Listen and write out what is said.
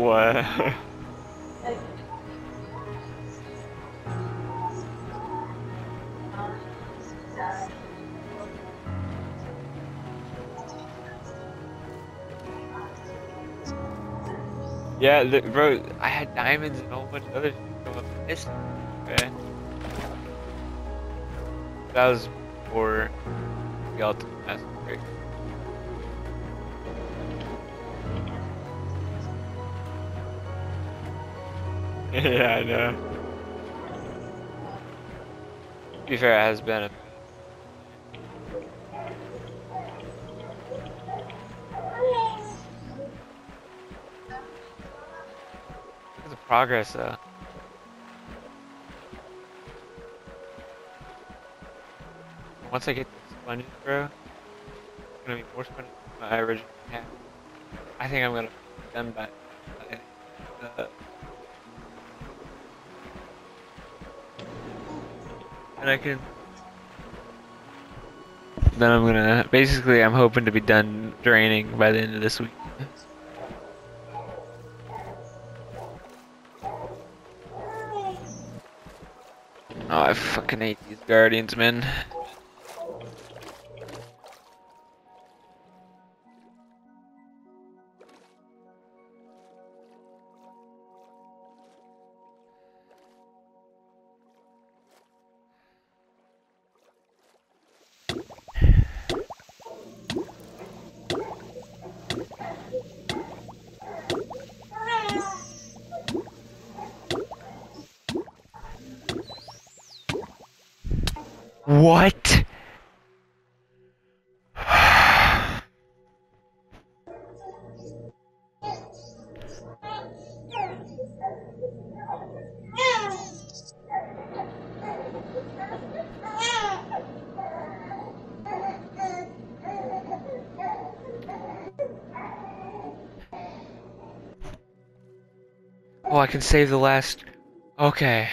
What? yeah, the, bro, I had diamonds and a whole bunch of other shit missing. Okay. That was for the ultimate massacre. yeah, I know. To be fair, it has been a progress though. Once I get the sponges, bro, it's gonna be more sponges than I originally. I think I'm gonna be done by, by and I can. Then I'm gonna basically I'm hoping to be done draining by the end of this week. Oh, I fucking hate these guardians, man. What? Oh, I can save the last. Okay,